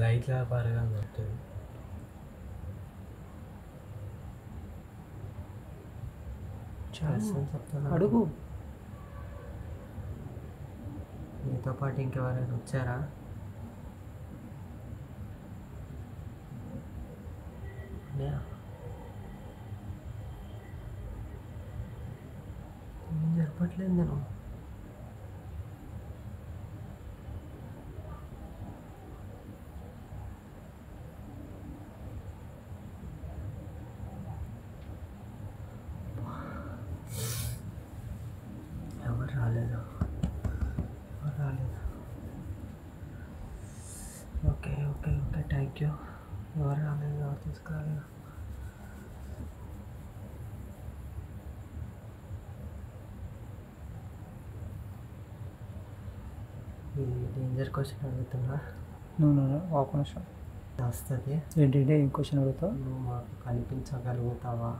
Light వ్యాపారంగా వస్తుంది చేస్తాను చెప్తాను అడుగు. మీతో పాటు ఇంకెవరైనా వచ్చారా. ఏం జరపట్లేదు నేను. తీసుకురాలేదు డేంజర్ క్వశ్చన్ అడుగుతున్నా నువ్వు ఒక నిమిషం వస్తుంది ఏంటంటే ఏం క్వశ్చన్ అడుగుతావు నువ్వు మాకు కనిపించగలుగుతావా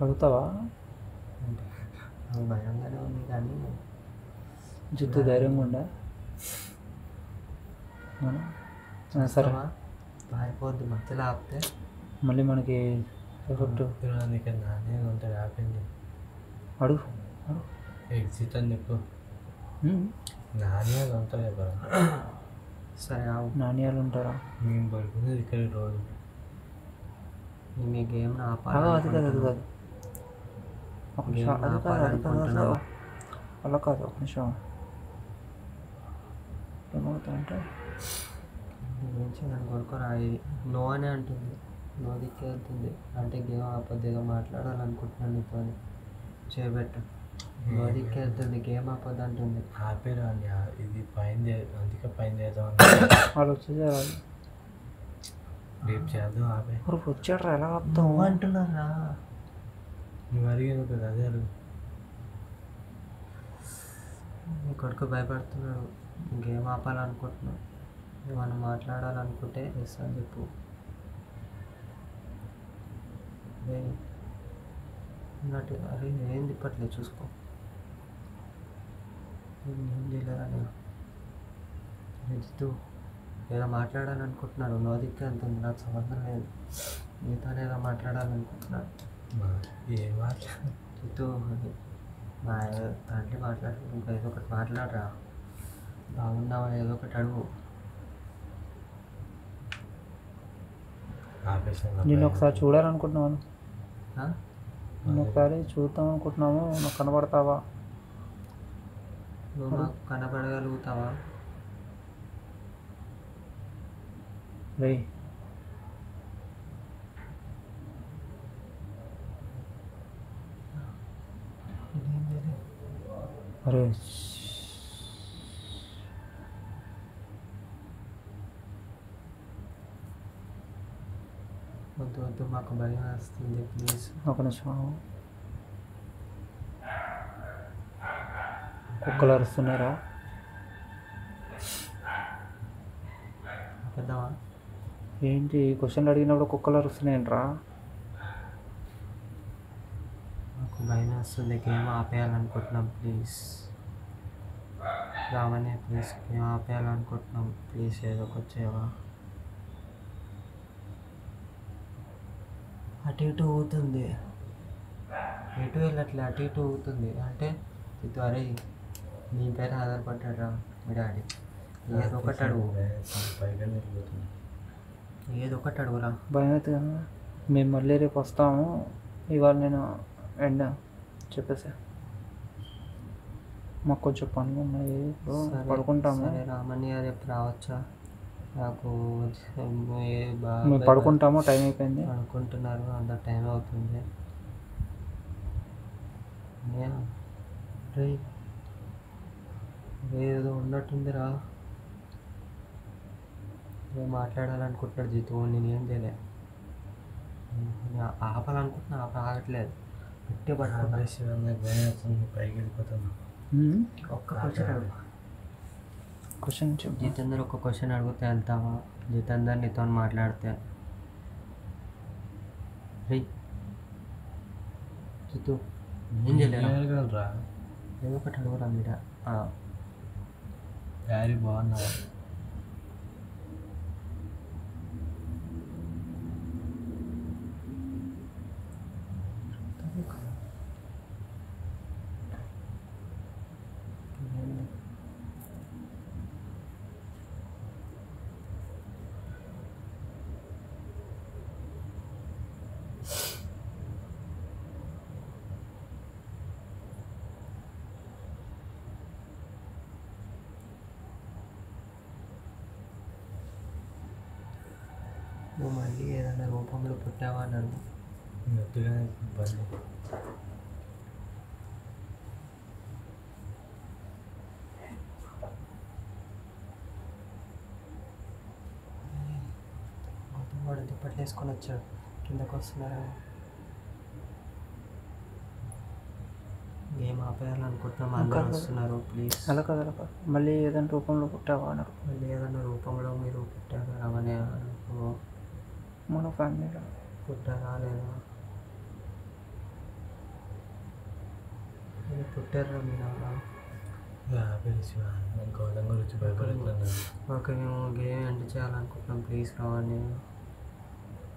అడుగుతావా అంటే భయంగానే ఉంది కానీ జుత్తు ధైర్యంగా ఉండా అవునా? ఆ, సరే వస్తావా? పారిపోద్ది మధ్యలో ఆపితే మళ్ళీ మనకి ఎఫెక్ట్ అందుకే నానే ఉంటుంది ఆపింది అడుగు అడుగు. ఎగ్జిట్ అని చెప్పు. ఉమ్. నానే అది ఉంటుంది కదా సరే ఆవు నాణ్యాలు ఉంటారా? మేము పడుకునేది ఇక్కడ రోజు నేను మీ గేమ్ అదో అది కాదు అది కాదు. ఒక నిమిషం అది కాదు అది కాదు అది కాదు. అలా కాదు ఒక నిమిషం. ఏమవుతుందంటే గురించి దాని కొరకు రాయి నో అనే అంటుంది. నో దిక్కే వెళ్తుంది అంటే గేమ్ ఆపొద్దిగా మాట్లాడాలనుకుంటున్నాను నీతో అని చేయబెట్టు నో దిక్కే వెళ్తుంది గేమ్ ఆపొద్దు అంటుంది. ఆపేరా ఇది పైన అందుకే పైన చేద్దాం వాళ్ళు వచ్చేసారు రేపు చేద్దాం ఆపే. ఇప్పుడు వచ్చాడు ఎలా ఆపుతాం అంటున్నారా? నువ్వు అడిగేది కదా అదే కొడుకు భయపడుతున్నాడు. గేమ్ ఆపాలనుకుంటున్నాడు ఏమన్నా మాట్లాడాలనుకుంటే ఎస్ అని చెప్పు. అరే ఉన్నట్టు అరే ఏం తిప్పట్లేదు చూసుకో. ఏం నేను? ఏదో మాట్లాడాలనుకుంటున్నాడు నో దిక్కే అంటుంది నాకు సంబంధం లేదు. మీతో ఏదో మాట్లాడాలనుకుంటున్నాడు ఏం మాట్లా జిత్తు అది మా తండ్రి మాట్లాడు ఇంకా ఏదో ఒకటి మాట్లాడరా. బాగున్నావా? ఏదో ఒకటి అడుగు. నేను ఒకసారి చూడాలనుకుంటున్నాను? నేను ఒకసారి చూద్దాం అనుకుంటున్నాము నాకు కనబడతావా? నువ్వు నాకు కనపడగలుగుతావా రే? అరే వద్దు వద్దు మాకు భయం వేస్తుంది ప్లీజ్ ఒక నిమిషం కుక్కలు అరుస్తున్నారా పెద్దవా ఏంటి? క్వశ్చన్లు అడిగినప్పుడు కుక్కలు అరుస్తున్నాయంట్రా మాకు భయం వేస్తుంది గేమ్ ఆపేయాలనుకుంటున్నాం ప్లీజ్ రామనే ప్లీజ్ గేమ్ ఆపేయాలనుకుంటున్నాం ప్లీజ్ ఏదో ఒకటి చేయవా? అటు ఇటు ఊగుతుంది. ఎటు వెళ్ళట్లే అటు ఇటు ఊగుతుంది. అంటే ఇది అరే నీ పేరు ఆధారపడ్డారా మీ డాడీ. ఏదో ఒకటి అడుగు. ఏదో ఒకటి అడుగురా. భయం అవుతుంది కదా. మేము మళ్ళీ రేపు వస్తాము. ఇవాళ నేను ఎండ చెప్పేసా. మాకు కొంచెం పనులు ఉన్నాయి. పడుకుంటాము. రామన్నయ్య రేపు రావచ్చా? నాకు ఏ బా- మేము పడుకుంటాము టైం అయిపోయింది. అనుకుంటున్నారు అంత టైం అవుతుంది. ఏదో ఉన్నట్టుందిరా. నేను మాట్లాడాలనుకుంటున్నాడు జీతు నేను ఏం చేయలే. నేను ఆపాలనుకుంటున్నా ఆప ఆగట్లేదు గట్టి వేస్తుంది పైకి వెళ్ళిపోతాను. ఒక్క అడుగు క్వశ్చన్ చెప్పు. జితేందర్ ఒక క్వశ్చన్ అడిగితే వెళ్తావా? జితేందర్ నీతో మాట్లాడితే. రే. జితు ఏం చేయలేరా? చేయగలరా? ఏదో ఒకటి అడుగురా మీరా? డాడీ బాగున్నావా నువ్వు మళ్ళీ ఏదైనా రూపంలో పుట్టావా అని అన్నా నొప్పిగానే ఇబ్బంది వాడు దుప్పట్లు వేసుకొని వచ్చాడు. కిందకు వస్తున్నారా? గేమ్ ఆపేయాలనుకుంటున్నాం అందరూ. వస్తున్నారు ప్లీజ్ అలా కాదు అలా మళ్ళీ ఏదైనా రూపంలో పుట్టావా అన్నారు. మళ్ళీ ఏదైనా రూపంలో మీరు పుట్టారా? రమణే అనుకో మన ఫ్యామిలీలో పుట్టారా లేదా మీరు పుట్టారా మీ నాన్న ఆపేసి గౌతం గురించి భయపడుతున్నాను. ఓకే మేము గేమ్ ఎండ్ చేయాలనుకుంటున్నాం. ప్లీజ్ రావండి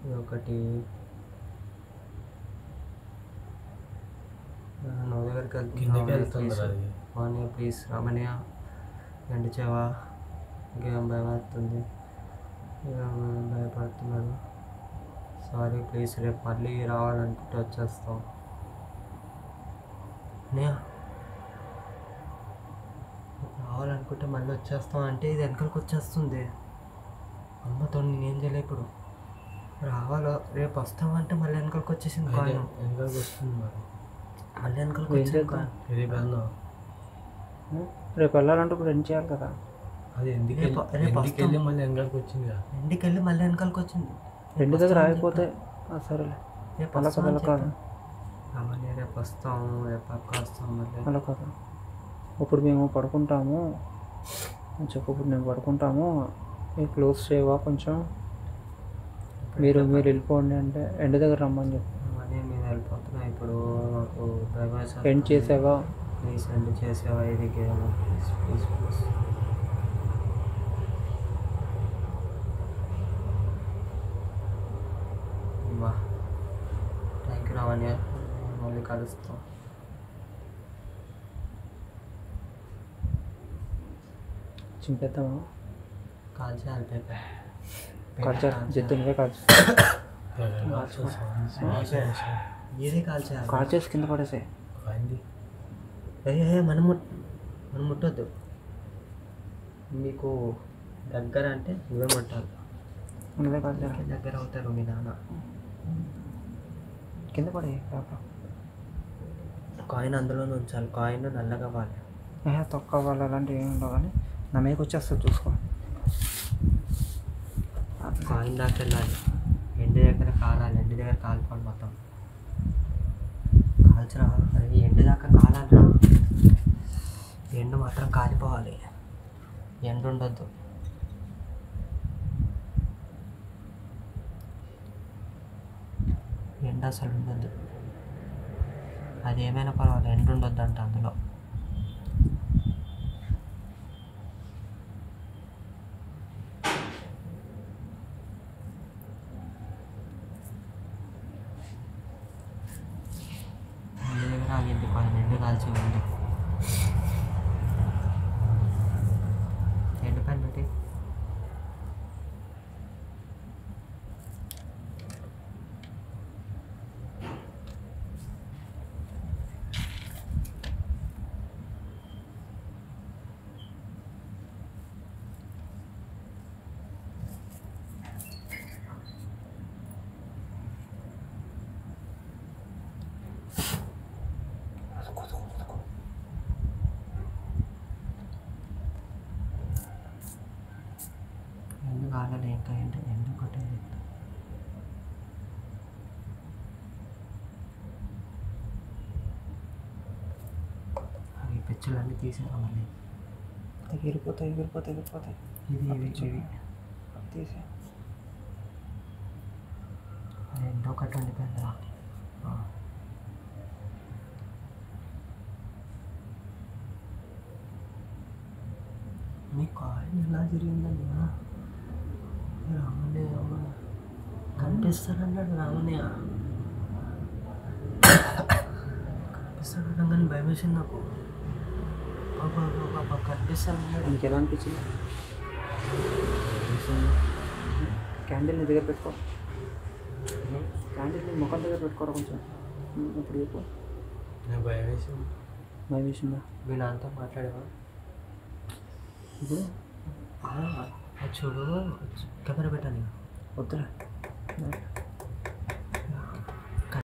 ఇది ఒకటి నా దగ్గరికి రామణ్య ప్లీజ్ రామణ్య ఎండ్ చేయవా గేమ్ భయపడుతుంది. భయపడుతున్నాడు? సారీ ప్లీజ్ రేపు మళ్ళీ రావాలనుకుంటే వచ్చేస్తాం. రావాలనుకుంటే మళ్ళీ వచ్చేస్తాం అంటే ఇది వెనకలికి వచ్చేస్తుంది. అమ్మతో నేనేం చేయలే ఇప్పుడు. రావాలో? రేపు వస్తామంటే మళ్ళీ వెనకలికి వచ్చేసింది కాయిన్ వెనకాలకు వస్తుంది మరి. మళ్ళీ వెనకలికి వచ్చింది వెళ్దాం. రేపు వెళ్ళాలంటే ఇప్పుడు ఏం చేయాలి కదా. అది ఎందుకు రేపు- వెళ్ళి- ఎందుకు. మళ్ళీ వెనకాలకు వచ్చింది కదా. ఇంటికి వెళ్ళి మళ్ళీ వెనకాలకి వచ్చింది? రెండు దగ్గర ఆగిపోతే సరేలే. అలా కాదు. రేపు వస్తాము రేపు పక్క వస్తాం మళ్ళీ అలా కాదు. ఇప్పుడు మేము పడుకుంటాము. చెప్పు ఇప్పుడు మేము పడుకుంటాము. మీరు క్లోజ్ చేయవా కొంచెం? మీరు మీరు వెళ్ళిపోండి అంటే ఎండ దగ్గర రమ్మని చెప్పు. వెళ్ళిపోతున్నా. ఇప్పుడు మాకు ఎండ్ చేసావా? ప్లీజ్ ఎండ్ చేసావా? ఇది game please please please thank you Ravanya మళ్ళీ కలుస్తాం. చింపేద్దామా? కాల్ చేయాలి పేపర్ కాల్చా జిత్తునివే కాల్చు ఏదే కాల్ చేయాలి. కాల్ చేసి కింద పడేసే అయింది. ఏ ఏ, మనం మనం ముట్టొద్దు. మీకు దగ్గర అంటే నువ్వే ముట్టాలి. నువ్వే కాల్ చేయాలి. నీకే దగ్గర అవుతారు మీ నాన్న. కింద పడే పేపర్ కాయిన్ అందులోనే ఉంచాలి. కాయిన్ నల్లగా వాలి ఏ తొక్క వాళ్ళు అలాంటివి ఏమి ఉండవు కానీ నా మీదకి వచ్చేస్తుంది చూసుకో. కాయిన్ దాకా వెళ్ళాలి. ఎండి దగ్గర కాలాలి ఎండి దగ్గర కాలిపోవాలి మొత్తం. కాల్చరా? అరే ఎండు దాకా కాలాలిరా. ఎండు మాత్రం కాలిపోవాలి. ఎండు ఉండొద్దు. అసలు ఉండొద్దు అది ఏమైనా పర్వాలేదు ఎండు ఉండొద్దంట అందులో ఎండు దగ్గర ఆగింది కాయిన్ ఎండు కాల్చి ఎండు ఎండు పైన పెట్టి ఇంకా ఎండు ఎండు కొట్టేది అవి పిచ్చులన్నీ తీసాను మళ్ళీ? ఎగిరిపోతాయి ఎగిరిపోతాయి ఎగిరిపోతాయి. ఇది ఇవి. ఇవి తీసే. ఎంతో ఒకటి ఉండిపోయిందా ఆ. మీ కాయిన్ ఎలా జరిగిందండి? రామనే కనిపిస్తానన్నాడు రామనే. కనిపిస్తానన్నా కానీ భయం వేసింది నాకు. పాప పాప కనిపిస్తానన్నాడు నీకు ఎలా అనిపించింది? క్యాండిల్ నీ దగ్గర పెట్టుకో. క్యాండిల్ నీ ముఖం దగ్గర పెట్టుకోరా కొంచెం. ఇప్పుడు చెప్పు. భయం వేసింది. భయం వేసిందా? మీ నాన్నతో మాట్లాడేవా? ఇప్పుడు? अच्छा होगा कैमरा बैठा नहीं। उतरा